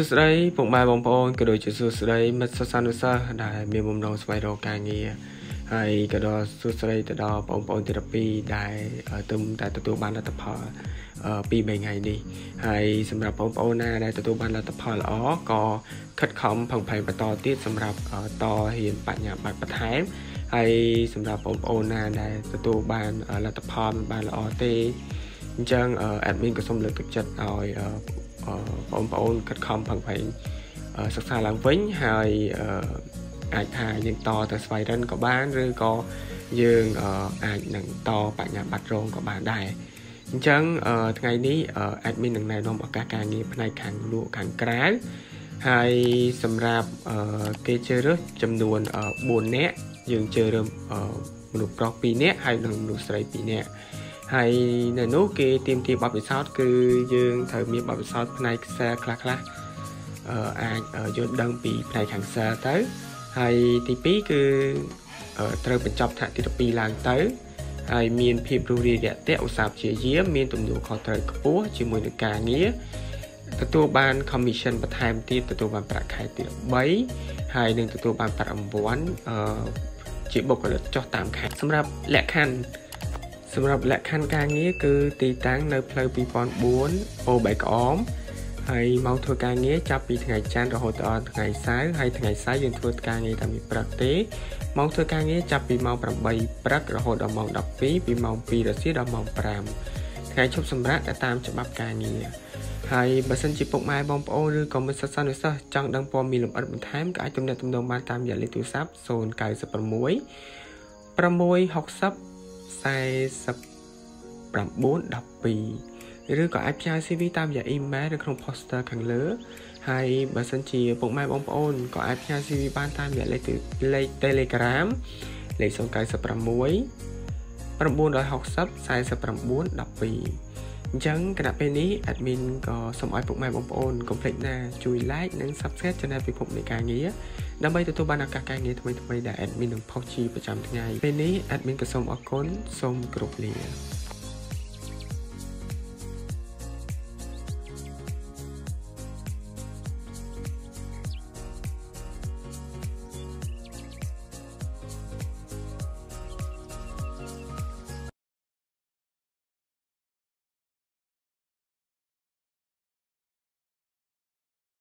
ួស្តីពុកម៉ែបងប្អូនក៏ដូចជាសួស្តីមិត្តសិស្សានុសិស្សដែលមានបំណងស្វែងរកការងារហើយក៏ដល់សួស្តីទៅដល់បងប្អូនទី12ដែលទឹមតែទទួលបានលទ្ធផលពី3ថ្ងៃនេះហើយសម្រាប់បងប្អូនណាដែលទទួលបានលទ្ធផលល្អក៏ខិតខំផឹងប្រែងបន្តទៀតសម្រាប់តរៀនបញ្ញាបត្របន្ថែមហើយសម្រាប់បងប្អូនណាដែលទទួលបានលទ្ធផលមិនបានល្អទេអញ្ចឹង admin ក៏សូមលើកទឹកចិត្តឲ្យ បងប្អូនខិតខំផឹងប្រែងសិក្សាឡើងវិញហើយអាចថាយើងតទៅស្វ័យរិនក៏បានឬក៏យើងអាចនឹងតបញ្ញាបត្ររងក៏បានដែរអញ្ចឹងថ្ងៃនេះ admin នឹងណែនាំឱកាសការងារផ្នែកខាងលក់ខាងក្រៅហើយសម្រាប់គេជ្រើសរើសចំនួន4នាក់យើងជ្រើសរើសមនុស្សប្រុស2នាក់ហើយនិងមនុស្សស្រី2នាក់ ហើយនៅនោះគេទៀមទាបទពិសោធន៍គឺយើងត្រូវមានបទពិសោធន៍ផ្នែកខ្សែខ្លះខ្លះអាចយល់ដឹងពីផ្នែកខាងខ្សែទៅហើយទី2គឺត្រូវបញ្ចប់ថ្នាក់ទី12ឡើងទៅហើយមានភាពរួសរាយរាក់ទាក់ឧស្សាហ៍ព្យាយាមមានទំនួលខុសត្រូវខ្ពស់ជាមួយនឹងការងារទទួលបាន commission បន្ថែមទៀតទទួលបានប្រាក់ខែទី3ហើយនឹងទទួលបានប្រាក់រង្វាន់អឺជាបុគ្គលិកចុះតាមខែសម្រាប់លក្ខខណ្ឌ សម្រាប់លក្ខខណ្ឌការងារគឺទីតាំងនៅផ្លូវ2004អូបែកក្អមហើយម៉ោងធ្វើការងារចាប់ពីថ្ងៃច័ន្ទរហូតដល់ថ្ងៃសៅរ៍ហើយថ្ងៃសៅរ៍យើងធ្វើការងារតាមព្រឹកទេម៉ោងធ្វើការងារចាប់ពីម៉ោង8ព្រឹករហូតដល់ម៉ោង12ពីម៉ោង2រសៀលដល់ម៉ោង5ថ្ងៃឈប់សម្រាកតាមច្បាប់ការងារហើយបើសិនជាពុកម៉ែបងប្អូនឬក៏មិត្តសិស្សនិស្សិតចង់ដឹងព័ត៌មានលម្អិតបន្ថែមក៏អាចទំនាក់ទំនងបានតាមរយៈលេខទូរស័ព្ទ096 660 4912ឬក៏អាចផ្សាយ CV តាមរយៈ email នៅក្នុង poster ខាងលើ ហើយបើសិនជាពុកម៉ែបងប្អូនក៏អាចផ្សាយ CV បានតាមរយៈលេខលេខ Telegram លេខ096 960 4912 អញ្ចឹងគណៈពេលនេះ admin ក៏សូមឲ្យពុកម៉ែបងប្អូនកុំភ្លេចណាជួយ like និង subscribe channel ពិភពនៃការងារដើម្បីទទួលបានឱកាសការងារថ្មីៗដែល admin នឹងផុសជាប្រចាំថ្ងៃពេលនេះ admin ក៏សូមអរគុណសូមគោរពលា